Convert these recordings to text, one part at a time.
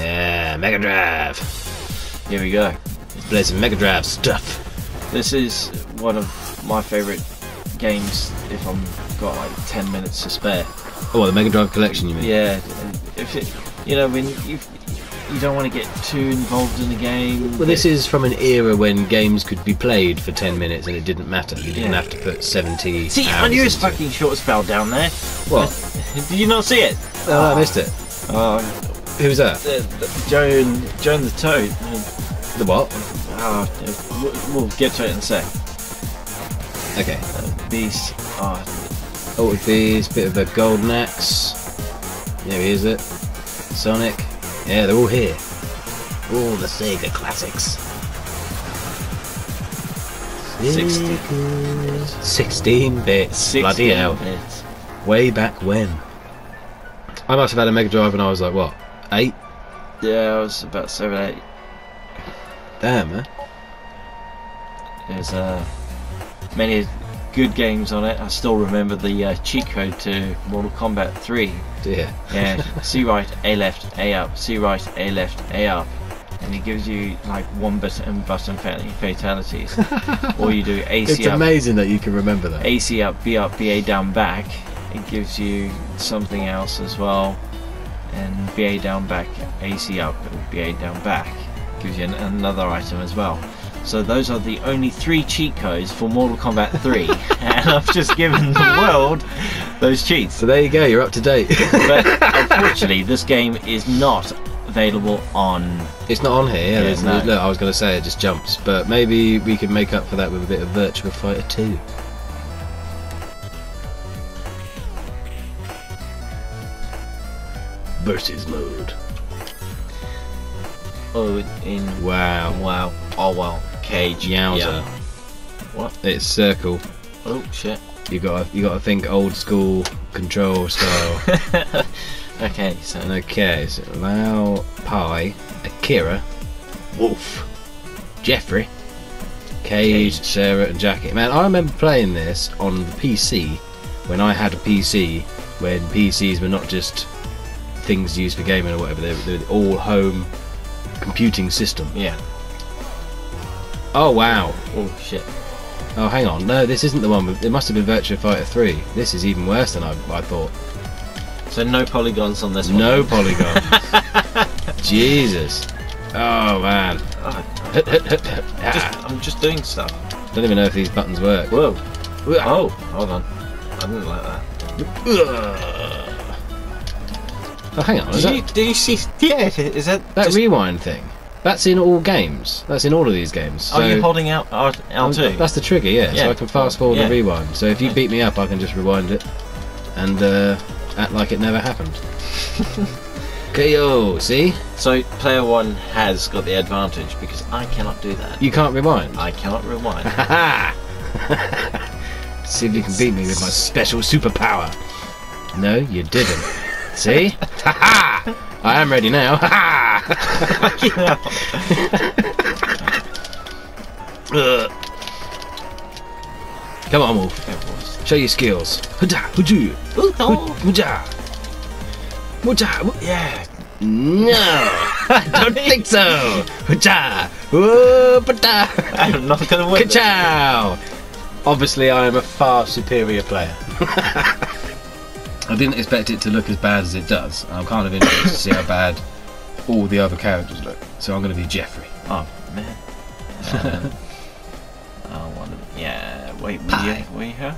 Yeah, Mega Drive. Here we go. Let's play some Mega Drive stuff. This is one of my favourite games if I'm got like 10 minutes to spare. Oh, the Mega Drive collection, you mean? Yeah, if it, you know, when you you don't want to get too involved in the game. Well, this is from an era when games could be played for 10 minutes and it didn't matter. You didn't Yeah. have to put 70 See, I knew his fucking short spell down there. What? Did you not see it? Oh, I missed it. Oh, Who was that? the, the, Joan, Joan the Toad. The what? Ah, we'll, we'll get to it in a sec. Okay. Uh, Beast. Ah, Altered Beast, bit of a Golden Axe. There he is it. Sonic. Yeah, they're all here. All the Sega classics. 60. 16 bits. 60 Bloody hell. bits. Way back when. I must have had a Mega Drive when I was like, what? Eight? Yeah, I was about seven, eight. Damn, man. There's uh, many good games on it. I still remember the uh, cheat code to Mortal Kombat 3. Dear. Yeah, C right, A left, A up, C right, A left, A up. And it gives you like one button button fa- fatalities. or you do It's AC up, amazing that you can remember that. AC up, B up, BA down back. It gives you something else as well. And BA down back, AC up, BA down back. Gives you an, another item as well. So those are the only three cheat codes for Mortal Kombat 3. and I've just given the world those cheats. So there you go, you're up to date. But unfortunately, this game is not available on. it's not on here, yeah. Yeah, no. Look, I was going to say it just jumps, but maybe we can make up for that with a bit of Virtua Fighter 2. Versus mode. Oh, in Wow. wow, oh wow, cage. Yowza. Yeah. What? It's circle. Oh shit. You got to you got to think old school control style. Okay, so okay, so Lau, Pai, Akira, Wolf, Jeffry, Kage, Kage. Sarah, and Jacky. Man, I remember playing this on the PC when I had a PC. When PCs were not just things used for gaming or whatever. They're, they were all home computing system. yeah. Oh wow! Oh shit. Oh hang on, no, this isn't the one. It must have been Virtua Fighter 3. This is even worse than I, I thought. So no polygons on this one. No polygons. Jesus. Oh man. Oh, just, I'm just doing stuff. Don't even know if these buttons work. Whoa. Oh, hold on. I didn't like that. Oh, hang on. Is Did you, that, did you see? Yeah. Is that? that just, rewind thing? That's in all games. That's in all of these games. are you holding out R, I'm- L2? That's the trigger, yeah. So I can fast forward Yeah. and rewind. So if you beat me up, I can just rewind it and uh, act like it never happened. KO. See? So player one has got the advantage because I cannot do that. You can't rewind. I cannot rewind. See if you can beat me with my special superpower. No, you didn't. See? Ha ha! I am ready now. Ha ha! Come on, Wolf. Show your skills. Huja, huju, huja, huja. yeah. No, I don't think so. I'm not gonna win. this. Ka-chow! Obviously, I am a far superior player. I didn't expect it to look as bad as it does. I'm kind of interested to see how bad all the other characters look. So I'm going to be Jeffry. Oh man. Um, I want to. Yeah. Wait. Were you, were you here?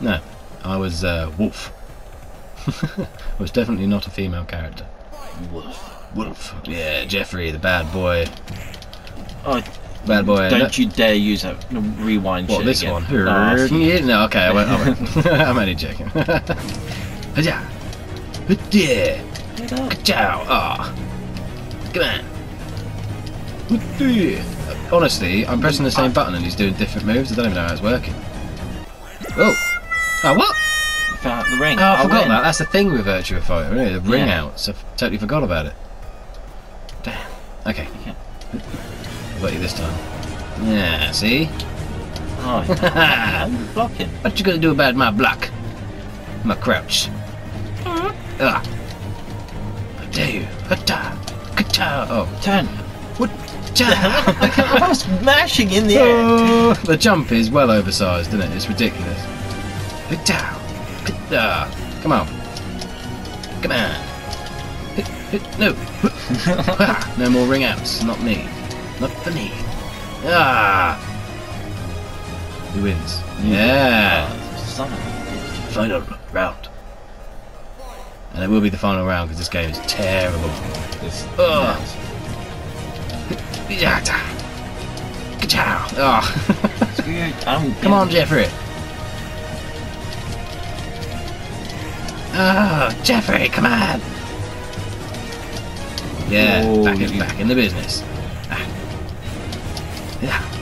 No, I was uh, Wolf. I was definitely not a female character. Wolf. Wolf. Yeah, Jeffry, the bad boy. Oh, Bad boy. don't you dare use that rewind What, this again. one? Oh, no, okay, I won't. I won't. I'm only joking. Huja. Huja. Ka-chow. Ah. Come on. Honestly, I'm pressing the same button and he's doing different moves. I don't even know how it's working. Oh. Oh, what? you found the ring. Oh, I I forgot win. that. That's the thing with Virtua Fighter, isn't? The ring Yeah. out. So I totally forgot about it. Damn. Okay. Yeah. I'll you this time. Yeah, see? Oh, I'm blocking. What you gonna do about my block? My crouch. Ah. dare you? Hutta! Hutta! Oh. Turn. What? I was mashing in the air. Oh, the jump is well oversized, isn't it? It's ridiculous. Hutta! Hutta! Come on. Come on. No. Ah, no more ring outs. Not me. Not for me. Ah! Who wins? Yeah! Of Final round. And it will be the final round because this game is terrible. bitch. Ugh. Yeah. Oh. Screw. I'm Come on, Jeffry. Oh, Jeffry, come on. Yeah, Oh, back, in, back in the business. Ah.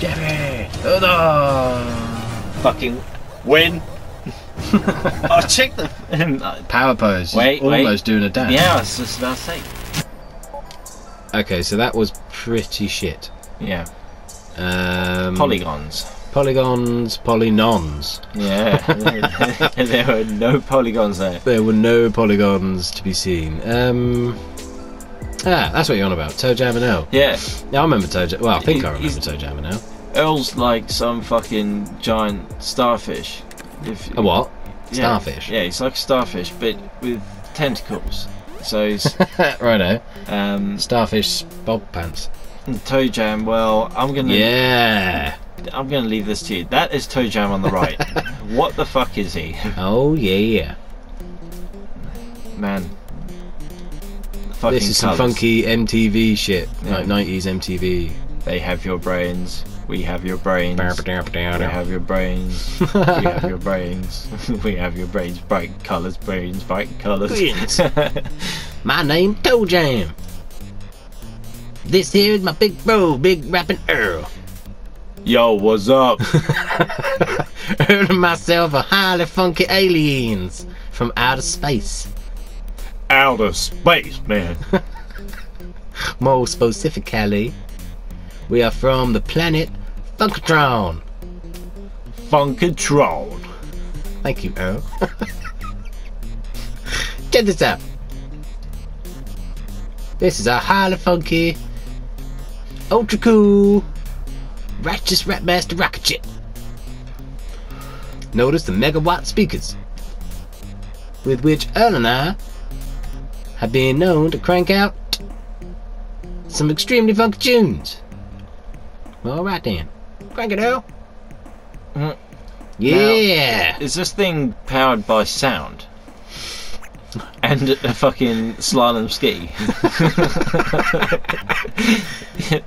Yeah. Jeffry. Oh, no. Fucking win. oh, check the. Power pose. Wait, He's wait. almost doing a dance. yeah, I was just about to say. Okay, so that was pretty shit. Yeah. Um, Polygons. polygons, polynons. Yeah. there were no polygons there. There were no polygons to be seen. Um, ah, that's what you're on about. Toe Jam and Earl. Yeah. Yeah, I remember Toe Jam. Well, I think I remember Toe Jam and Earl. Earl's like some fucking giant starfish. If A what? Yeah. Starfish. Yeah, he's like a starfish, but with tentacles. So he's Righto. um, Starfish bob pants. toe jam. Well, I'm gonna Yeah. I'm gonna leave this to you. That is toe jam on the right. what the fuck is he, Oh yeah yeah. man? Fucking this is some funky MTV shit, Yeah. like 90s MTV. They have your brains. We have your brains. We have your brains. we have your brains. we have your brains. Bright colours, brains, bright colours. My name Toe Jam. This here is my big bro, Big Rapping Earl. Yo, what's up? Earl and myself a highly funky aliens from outer space. Outer space, man. More specifically, we are from the planet Funkatron. Funkatron. Thank you, Earl. Check this out. This is a highly funky, ultra cool, righteous rap master rocket ship. Notice the megawatt speakers, with which Earl and I have been known to crank out some extremely funky tunes. All right then, crank it Earl. Mm. Yeah. Is this thing powered by sound? And a fucking slalom ski.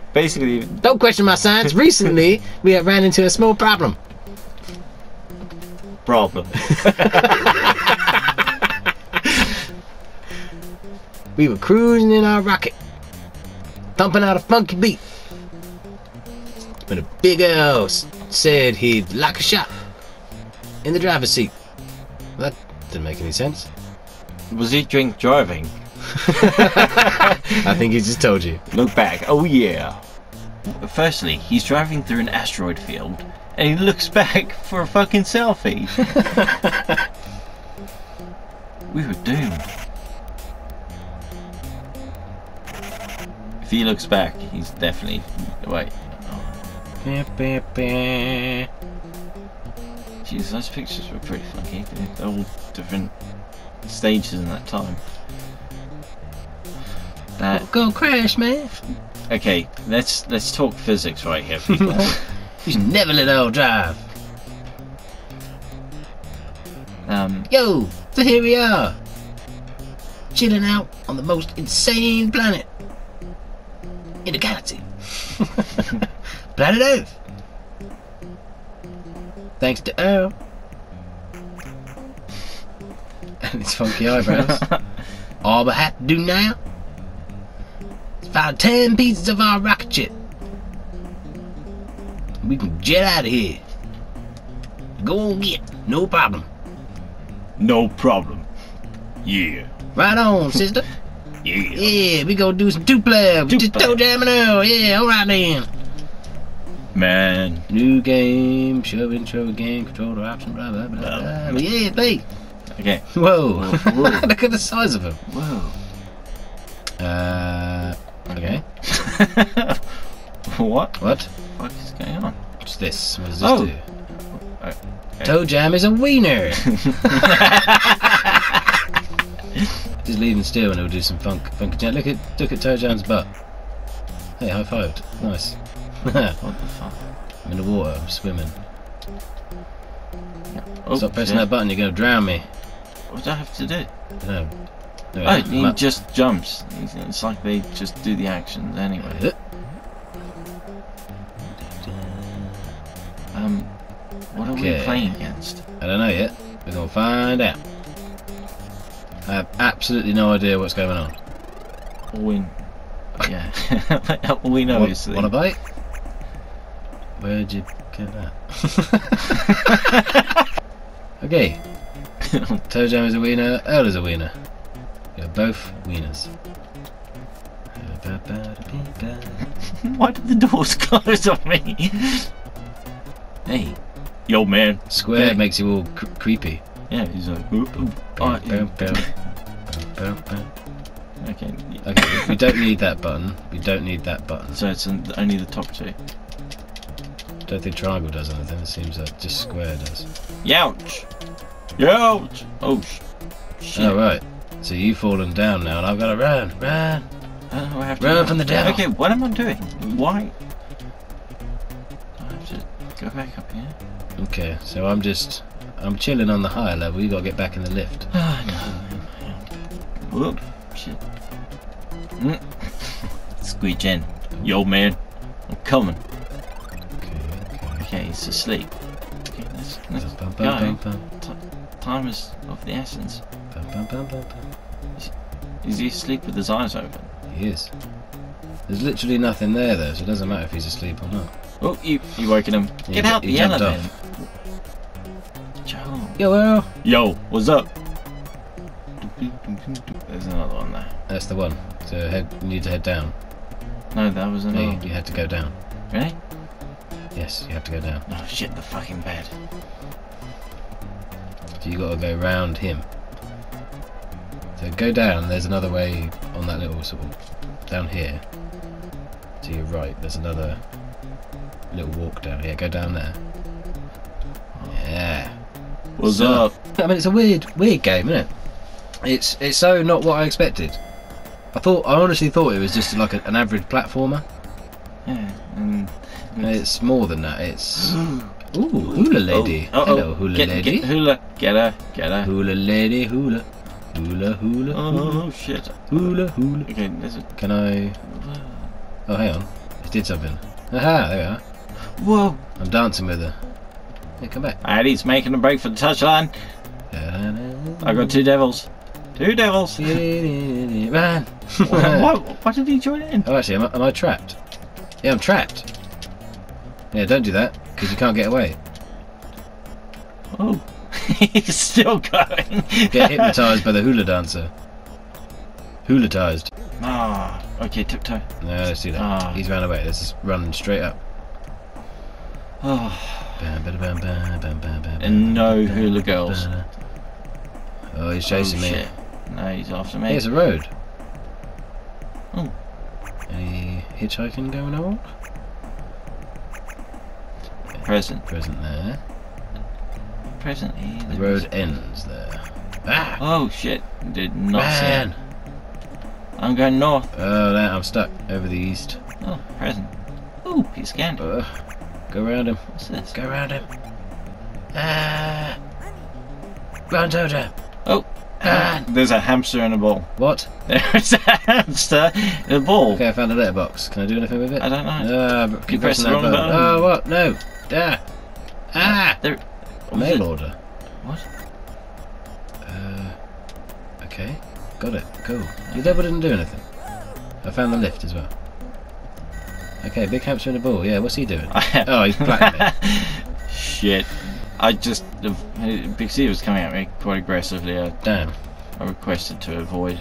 Basically, Don't question my science. Recently, we have ran into a small problem. problem. We were cruising in our rocket, thumping out a funky beat. When a big Earl said he'd like a shot in the driver's seat. That didn't make any sense. Was he drink driving? I think he just told you. Look back. Oh yeah. Firstly, he's driving through an asteroid field, and he looks back for a fucking selfie. we were doomed. He looks back, he's definitely wait. Jeez, those pictures were pretty funky. They're all different stages in that time. That Go crash, man. Okay, let's let's talk physics right here, people. You should never let Earl drive. um, Yo, so here we are. Chilling out on the most insane planet in the galaxy. planet Earth. Thanks to Earl. And his funky eyebrows. All we have to do now is find 10 pieces of our rocket ship. We can jet out of here. Go on get, no problem. no problem. Yeah, Right on, sister. Yeah. Yeah, we gonna do some two player. Two-player. toe jamming out. Yeah, alright then. Man, New game, show intro game, controller option, blah blah blah blah. blah. Yeah, play. Okay. Whoa! Whoa. Look at the size of him. Whoa. Uh, okay. what? What? What is going on? What's this? What does this Oh. do? Uh, Toe Jam is a wiener. Leave him still and he'll do some funk. Funk. Look at look at Toe Jam's butt. Hey, high fived. Nice. What the fuck? I'm in the water. I'm swimming. Oh, Stop pressing shit. that button. You're going to drown me. What do I have to do? No. no Oh, he mu- just jumps. It's like they just do the actions anyway. Um, what are we playing against? I don't know yet. We're to find out. I have absolutely no idea what's going on. All we, yeah, all we know Want, is the- want a bite? Where'd you get that? okay. Toe Jam is a wiener. Earl is a wiener. You're both wieners. Why did the doors close on me? hey, yo man. Square Hey. makes you all cr- creepy. Yeah, he's like, oop, oop. Oh, okay. Okay, we don't need that button. We don't need that button. So it's in, only the top two. Don't think triangle does anything. It seems that just square does. Youch! Youch! Oh, sh- shit. Oh right. So you've fallen down now, and I've got to run, run. Uh, I have to Run from the devil. Okay, what am I doing? Why? I have to go back up here. Okay, so I'm just, I'm chilling on the higher level. You got to get back in the lift. Ah, no. Whoop. Shit. Mm. Squeeze in. Yo, man. I'm coming. Okay, okay. Okay, he's asleep. Okay, let's, let's Bum, bum, bum, bum, Time is of the essence. bum, bum, bum, bum, bum. Is he asleep with his eyes open? He is. There's literally nothing there though, so it doesn't matter if he's asleep or not. Oh, you you woken him. Get out he the elevator. off. Yo, Yo, what's up? There's another one there. that's the one. So head, you need to head down. No, that was another. Hey, you had to go down. Really? Yes, you have to go down. Oh shit, the fucking bed. So you got to go round him. So go down. There's another way on that little sort of down here. To your right, there's another little walk down here. Go down there. Oh. Yeah. What's So- up? I mean, it's a weird, weird game, isn't it? It's it's so not what I expected. I thought, I honestly thought it was just like a, an average platformer. Yeah, and And It's more than that. It's ooh, hula oh, lady. Oh, uh-oh. Hello, hula get, lady. Get hula, get her, get her. Hula lady, hula, hula, hula, oh, hula, Oh shit. hula, hula. Okay, there's a. Can I? Oh, hang on. It did something. Aha, there we are. Whoa! I'm dancing with her. Yeah, come back. Addy's making a break for the touchline. I got two devils. Two devils. Run. why, why did he join in? Oh, actually, am I, am I trapped? Yeah, I'm trapped. Yeah, don't do that, because you can't get away. Oh, he's still going. Get hypnotised by the hula dancer. Hulatised. Ah, okay, tiptoe. No, let's do that. Ah. He's ran away. Let's just run straight up. Oh, Bam, bada, bam, bam, bam, bam, bam, And no hula girls. Oh, he's chasing oh, me. No, he's after me. Here's a road. Oh. Any hitchhiking going on? Present. Present there. Presently. The road ends there. Ah! Oh shit! Did not see Man! it. I'm going north. Oh, now I'm stuck over the east. Oh, present. Oh, he's scanned. Uh, go around him. What's this? Go around him. Ah! Run, Toto! Oh, Ah! there's a hamster in a ball. What? There's a hamster in a ball. Okay, I found a letterbox. Can I do anything with it? I don't know. Ah, keep press pressing the that wrong button. button. Oh, what? No. Ah! Ah! There. Mail it? order. What? Uh, okay, got it. Cool. You never didn't do anything. I found the lift as well. Okay, big hamster in a ball. Yeah, what's he doing? Oh, he's it. Shit. I just. The, Big C was coming at me quite aggressively. I, Damn. I requested to avoid.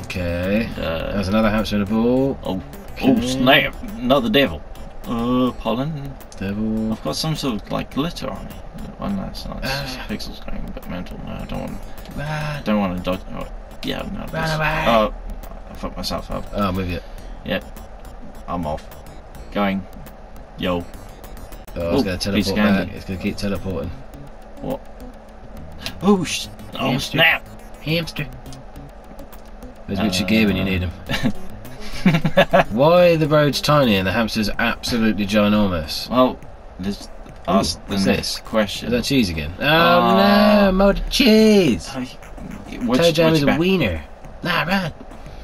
Okay. Uh, There's another hamster in a ball. oh, Okay. oh, snap! Another devil. Uh, pollen. Devil. I've got some sort of like glitter on me. Oh no, it's not. Ah. pixels going a bit mental. No, I don't want. I don't want to dodge. Oh, yeah, no. Run away. Oh, I fucked myself up. Oh, I'm with you. I'm off. Going. Yo. Oh, it's going to teleport back. It's going to keep teleporting. What? Oh, sh- oh Hamster. snap. Hamster. Where's Richard Gere when you need him? Why are the roads tiny and the hamster's absolutely ginormous? Well, let's Ooh, ask the next this? question. Is that cheese again? Oh Ah. no, more cheese! Hey, which, Toe jam is a wiener. Nah, run.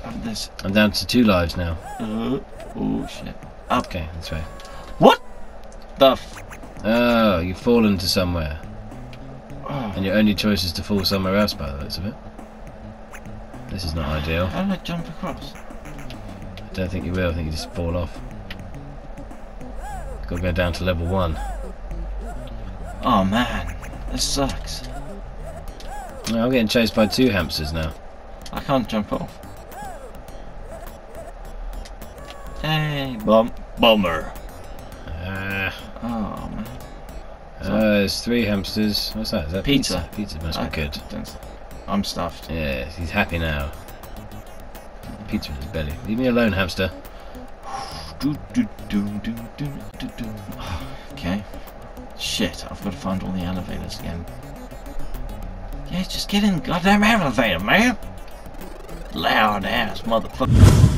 Oh. I'm down to two lives now. Uh, oh shit. Okay, that's right. What? The. F- Oh, you've fallen to somewhere. oh. And your only choice is to fall somewhere else by the looks of it. This is not ideal. How did I jump across? I don't think you will. I think you just fall off. Got to go down to level one. Oh man, this sucks. No, I'm getting chased by two hamsters now. I can't jump off. Hey, bum, bummer. Ah, Oh man. uh, there's three hamsters. What's that? Is that Pizza. pizza? Pizza must I- be good. I'm stuffed. Yeah, he's happy now. Pizza in his belly. Leave me alone, hamster. Do, do, do, do, do, do, do. Okay. Shit, I've got to find all the elevators again. Yeah, just get in the goddamn elevator, man. Loud ass motherfucker.